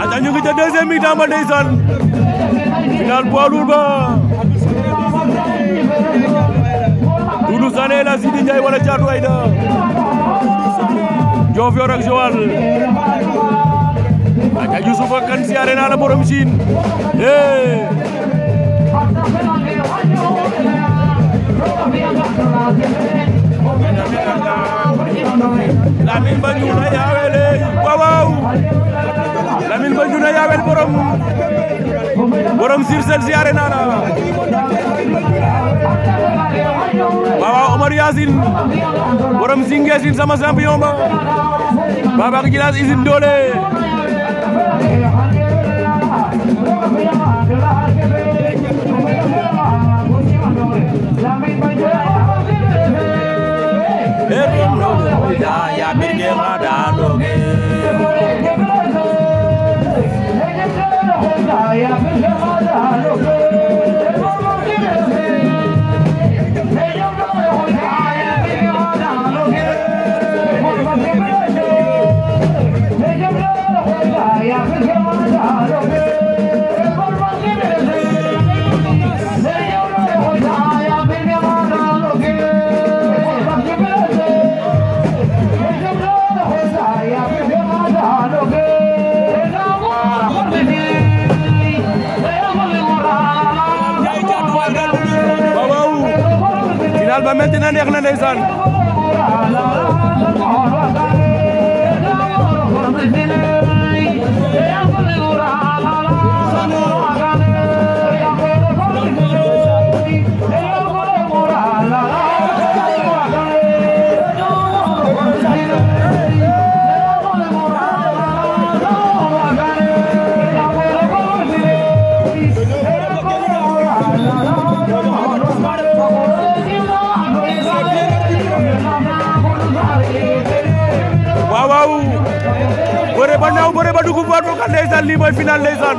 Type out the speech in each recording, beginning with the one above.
aca ñu ngi ci deuxième mi-temps ba final poids lourd ba Sané la Sidi wala ayda jof yor ak Joal Yusuf Youssoufa kan siyaare naa la borom ba ñu la yawel borom borom Jursel siyaare naa la waaw Omar Yacine borom Singesine sama champion ba Baba Djilass usine doole ba metti na neex na ndeysaan waaw waaw bëre ba naaw bëre ba dugub lii mooy final ndeysaan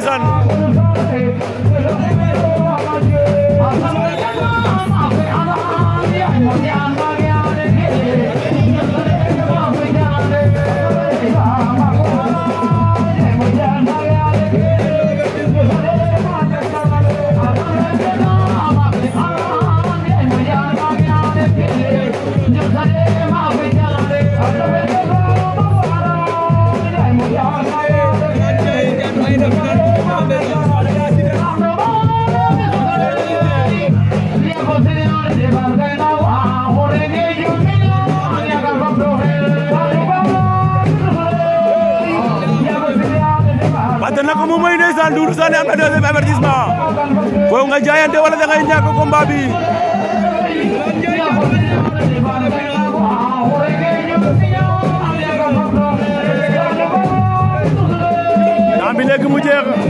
Nation atta na ko mu may ndeysaan Doudou Sané am na deuxième avertissement foofu nga jaayante wala da ngay ñàkk combat bi lamb bi léegi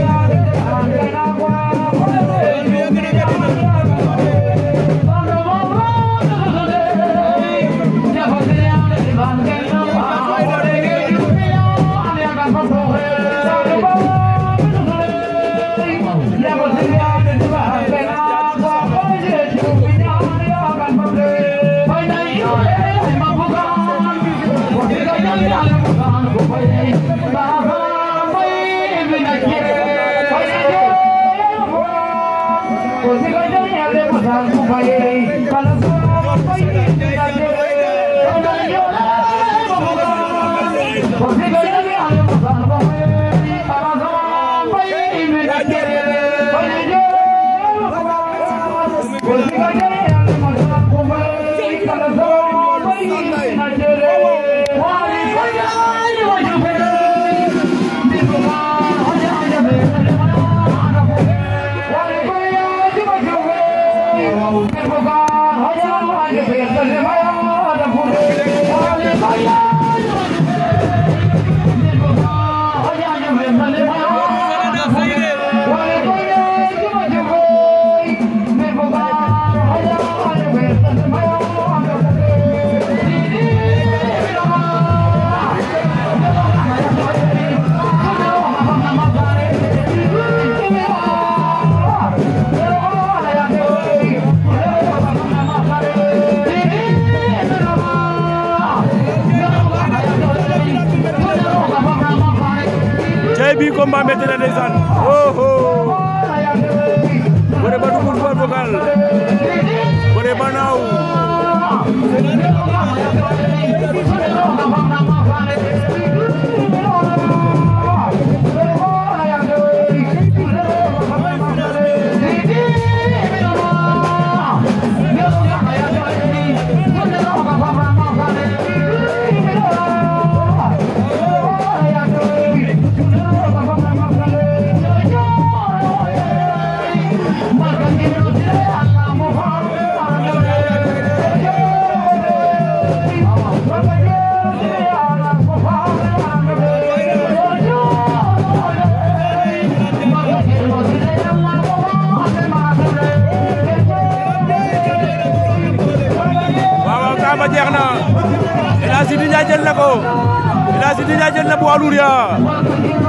পায়ে bi combat metti na ndeysaan oh oh bëre ba dugul vocal ba jeex na El Hadj Sidi Ndiaye jël na ko El Hadj Sidi Ndiaye jël na bu Alouria